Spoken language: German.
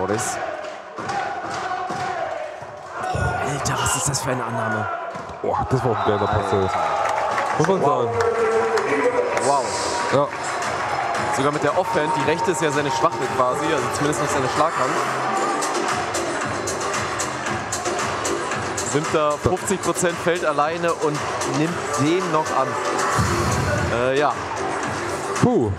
Boris. Alter, was ist das für eine Annahme? Boah, das war auch ein geiler Pass. Muss man sagen. Wow. Ja. Sogar mit der Offhand, die rechte ist ja seine Schwache quasi, also zumindest nicht seine Schlaghand. Nimmt da 50% Feld alleine und nimmt den noch an. Äh, ja, Puh.